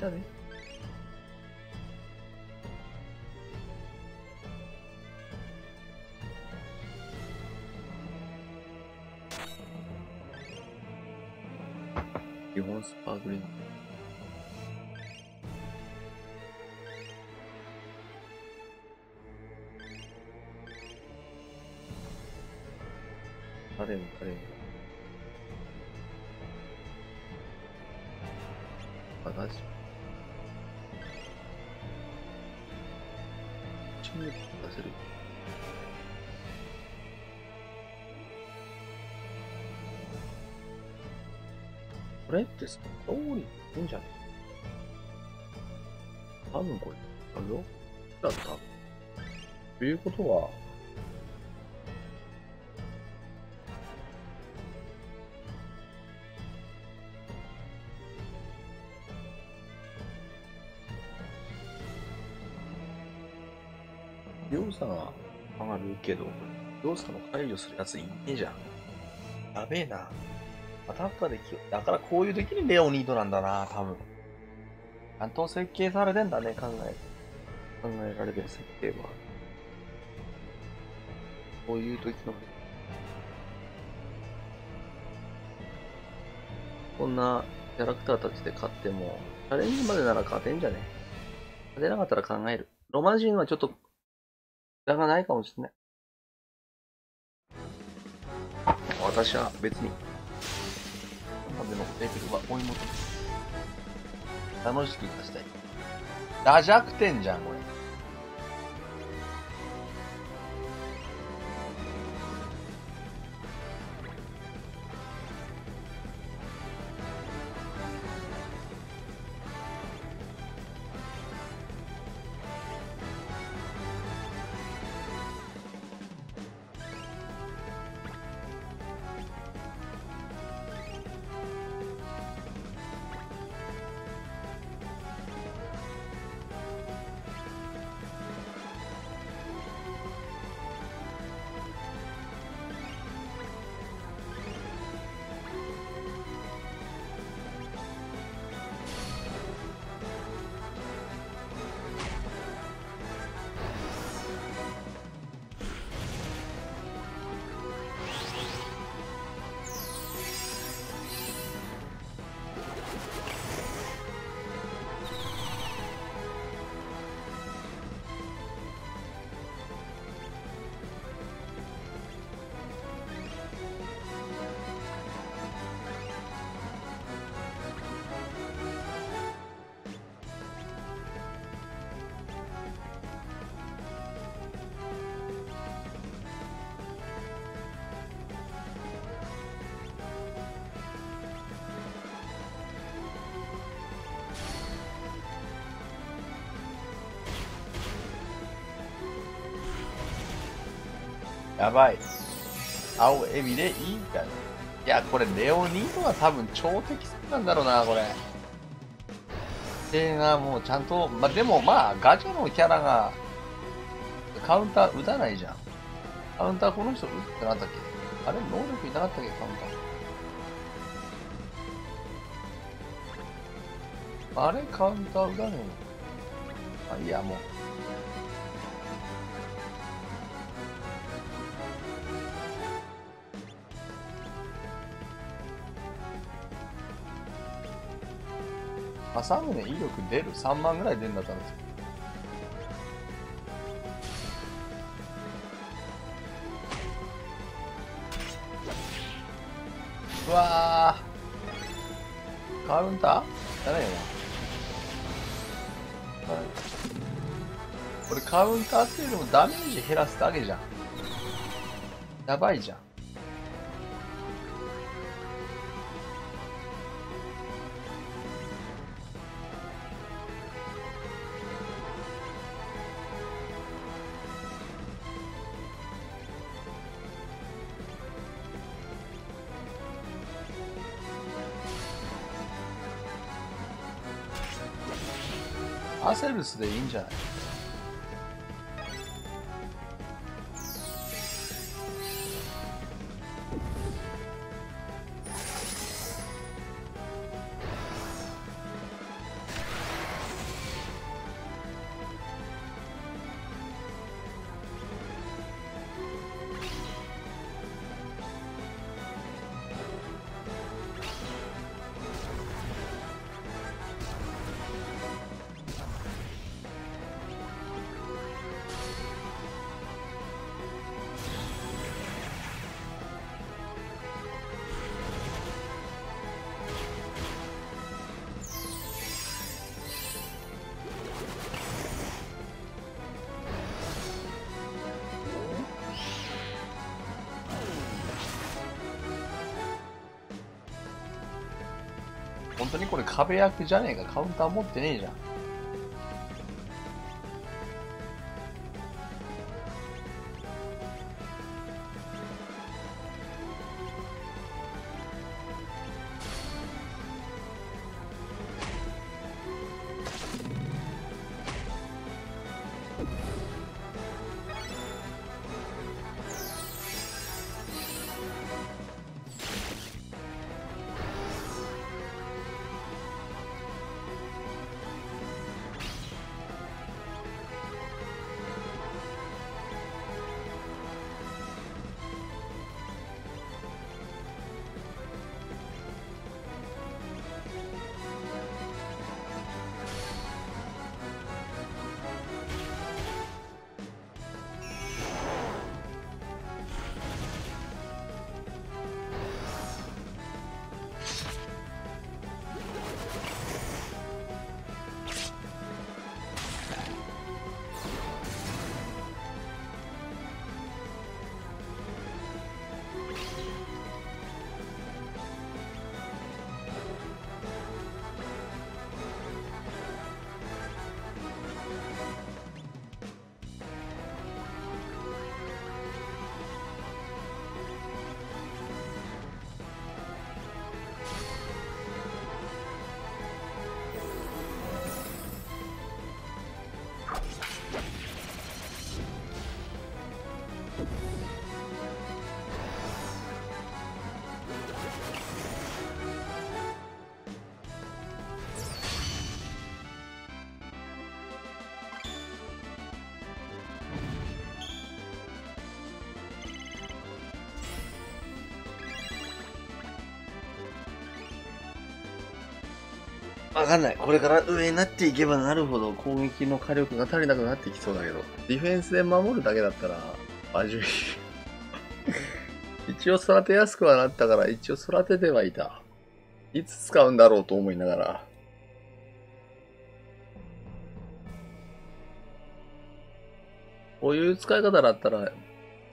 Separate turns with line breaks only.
じゃあね。日本スパークリング。誰も彼も。私。チーム出せる。これってさ、通りいいんじゃね？多分これ、あるよだった。ということは、量産は上がるけど、量産の解除するやついねえじゃん。やべえな。アタッカーでき、だからこういうできるレオニードなんだな、多分。ちゃんと設計されてんだね、考え、考えられてる設計は。こういう時の、こんなキャラクターたちで勝っても、チャレンジまでなら勝てんじゃね？勝てなかったら考える。ロマ人はちょっと、駄がないかもしれない。私は別に、までのレベルは追い求め楽しく勝ちたい。打弱点じゃん、これ。やばい。青エビでいいんかね。いや、これレオニードが多分超適正なんだろうな、これ。でがもうちゃんと、まあ、でもまあ、ガチャのキャラが、カウンター打たないじゃん。カウンターこの人打ってなかったっけ？あれ能力いなかったっけ？カウンター。あれカウンター打たねえの？あ、いや、もう。朝宗威力出る ?3 万ぐらい出るんだったんですうわーカウンター？じゃないよな。これカウンターっていうよりもダメージ減らすだけじゃん。やばいじゃん。アセルスでいいんじゃない？当にこれ壁役じゃねえか。カウンター持ってねえじゃん。わかんない。これから上になっていけばなるほど攻撃の火力が足りなくなってきそうだけど。ディフェンスで守るだけだったら、味い。一応育てやすくはなったから、一応育ててはいた。いつ使うんだろうと思いながら。こういう使い方だったら、